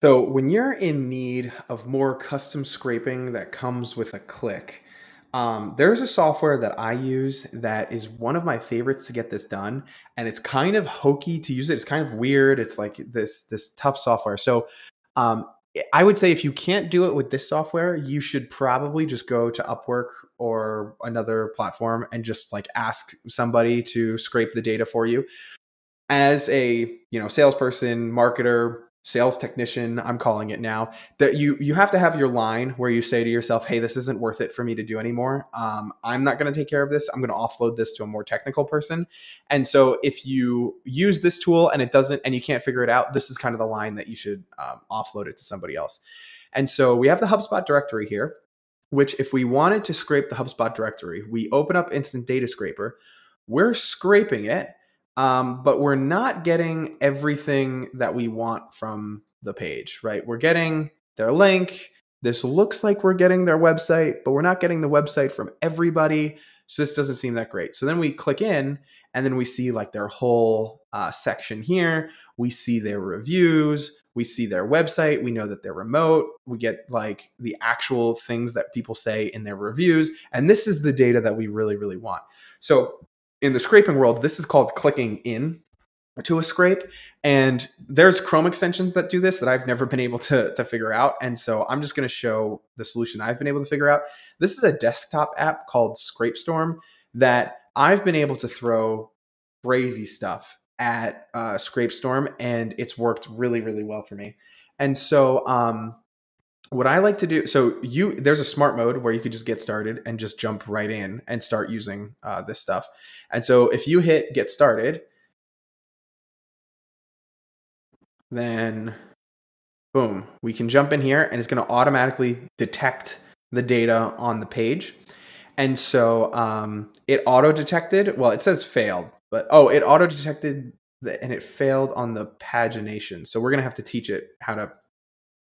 So, when you're in need of more custom scraping that comes with a click, um, there's a software that I use that is one of my favorites to get this done, and it's kind of hokey to use it. It's kind of weird. It's like this this tough software. So, um, I would say if you can't do it with this software, you should probably just go to Upwork or another platform and just like ask somebody to scrape the data for you. As a you know salesperson, marketer, sales technician i'm calling it now that you you have to have your line where you say to yourself hey this isn't worth it for me to do anymore. Um, i'm not going to take care of this. I'm going to offload this to a more technical person. And so if you use this tool and it doesn't and you can't figure it out this is kind of the line that you should um, offload it to somebody else. And so we have the hubspot directory here which if we wanted to scrape the hubspot directory we open up instant data scraper. We're scraping it um, but we're not getting everything that we want from the page, right? We're getting their link. This looks like we're getting their website, but we're not getting the website from everybody. So this doesn't seem that great. So then we click in and then we see like their whole uh, section here. We see their reviews. We see their website. We know that they're remote. We get like the actual things that people say in their reviews. And this is the data that we really, really want. So in the scraping world, this is called clicking in to a scrape. And there's Chrome extensions that do this that I've never been able to, to figure out. And so I'm just going to show the solution I've been able to figure out. This is a desktop app called Scrapestorm that I've been able to throw crazy stuff at uh, Scrapestorm, and it's worked really, really well for me. And so um, what I like to do, so you there's a smart mode where you could just get started and just jump right in and start using uh, this stuff. And so if you hit get started, then boom, we can jump in here and it's going to automatically detect the data on the page. And so um, it auto detected. Well, it says failed, but oh, it auto detected and it failed on the pagination. So we're gonna have to teach it how to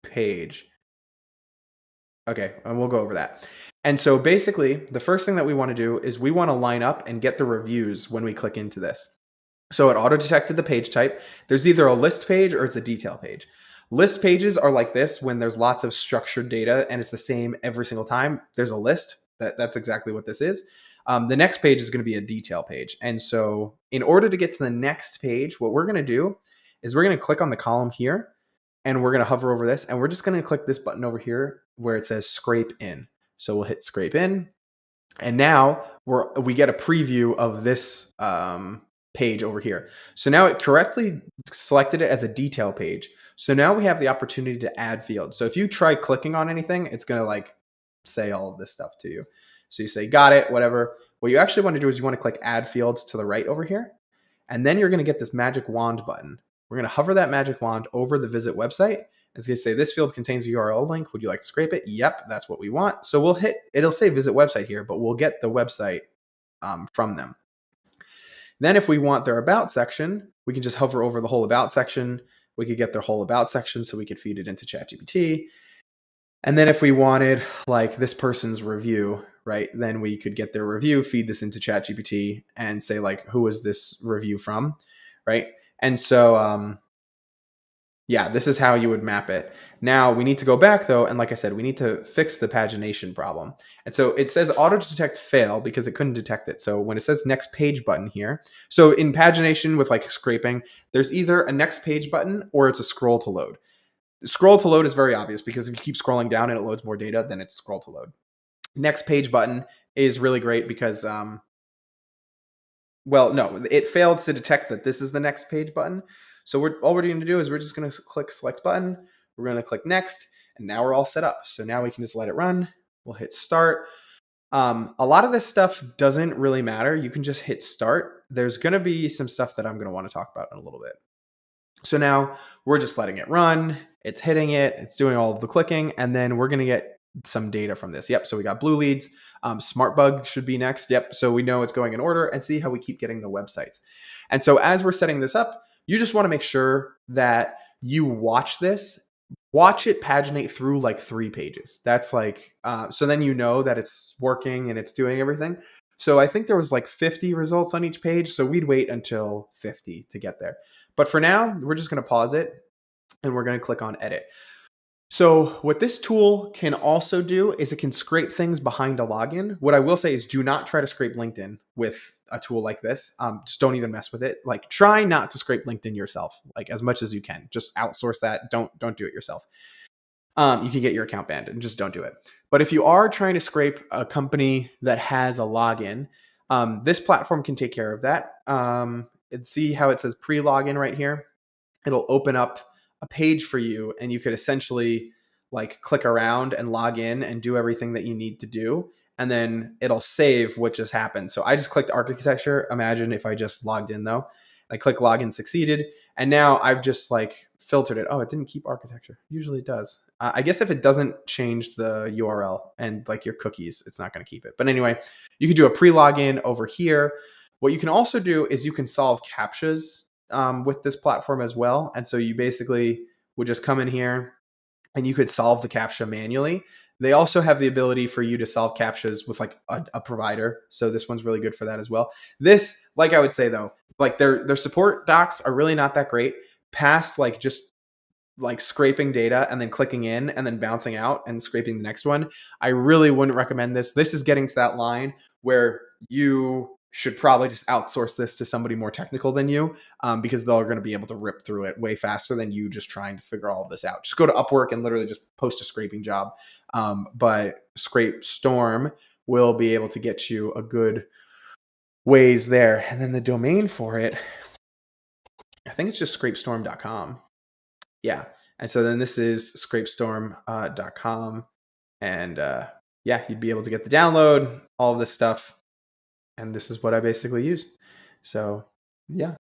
page. Okay, and we'll go over that. And so basically, the first thing that we want to do is we want to line up and get the reviews when we click into this. So it auto detected the page type. There's either a list page or it's a detail page. List pages are like this when there's lots of structured data and it's the same every single time. There's a list. That, that's exactly what this is. Um, the next page is going to be a detail page. And so, in order to get to the next page, what we're going to do is we're going to click on the column here and we're going to hover over this and we're just going to click this button over here where it says scrape in. So we'll hit scrape in. And now we're, we get a preview of this um, page over here. So now it correctly selected it as a detail page. So now we have the opportunity to add fields. So if you try clicking on anything, it's going to like say all of this stuff to you. So you say, got it, whatever. What you actually want to do is you want to click add fields to the right over here. And then you're going to get this magic wand button. We're going to hover that magic wand over the visit website. It's going to say this field contains a URL link. Would you like to scrape it? Yep, that's what we want. So we'll hit, it'll say visit website here, but we'll get the website um, from them. Then if we want their about section, we can just hover over the whole about section. We could get their whole about section so we could feed it into ChatGPT. And then if we wanted like this person's review, right, then we could get their review, feed this into ChatGPT and say like, who is this review from, right? And so, um, yeah, this is how you would map it. Now we need to go back though, and like I said, we need to fix the pagination problem. And so it says auto detect fail because it couldn't detect it. So when it says next page button here, so in pagination with like scraping, there's either a next page button or it's a scroll to load. Scroll to load is very obvious because if you keep scrolling down and it loads more data, then it's scroll to load. Next page button is really great because um, well, no, it failed to detect that this is the next page button. So we're all we're going to do is we're just going to click select button. We're going to click next, and now we're all set up. So now we can just let it run. We'll hit start. Um, a lot of this stuff doesn't really matter. You can just hit start. There's going to be some stuff that I'm going to want to talk about in a little bit. So now we're just letting it run. It's hitting it. It's doing all of the clicking, and then we're going to get some data from this. Yep. So we got blue leads. Um, Smartbug should be next. Yep. So we know it's going in order and see how we keep getting the websites. And so as we're setting this up, you just want to make sure that you watch this watch it paginate through like three pages that's like uh, so then you know that it's working and it's doing everything so i think there was like 50 results on each page so we'd wait until 50 to get there but for now we're just going to pause it and we're going to click on edit. So what this tool can also do is it can scrape things behind a login. What I will say is do not try to scrape LinkedIn with a tool like this. Um, just don't even mess with it. Like try not to scrape LinkedIn yourself, like as much as you can. Just outsource that. Don't don't do it yourself. Um, you can get your account banned and just don't do it. But if you are trying to scrape a company that has a login, um, this platform can take care of that. Um, and see how it says pre-login right here. It'll open up a page for you and you could essentially like click around and log in and do everything that you need to do and then it'll save what just happened. So i just clicked architecture. Imagine if i just logged in though. I click login succeeded and now i've just like filtered it. Oh it didn't keep architecture. Usually it does. I guess if it doesn't change the url and like your cookies it's not going to keep it. But anyway you could do a pre-login over here. What you can also do is you can solve captchas um, with this platform as well. And so you basically would just come in here and you could solve the CAPTCHA manually. They also have the ability for you to solve CAPTCHAs with like a, a, provider. So this one's really good for that as well. This, like I would say though, like their their support docs are really not that great. Past like just like scraping data and then clicking in and then bouncing out and scraping the next one. I really wouldn't recommend this. This is getting to that line where you should probably just outsource this to somebody more technical than you um, because they're going to be able to rip through it way faster than you just trying to figure all of this out. Just go to Upwork and literally just post a scraping job. Um, but Scrape Storm will be able to get you a good ways there. And then the domain for it, I think it's just scrapestorm.com. Yeah. And so then this is scrapestorm.com. Uh, and uh, yeah, you'd be able to get the download, all of this stuff and this is what I basically use. So yeah,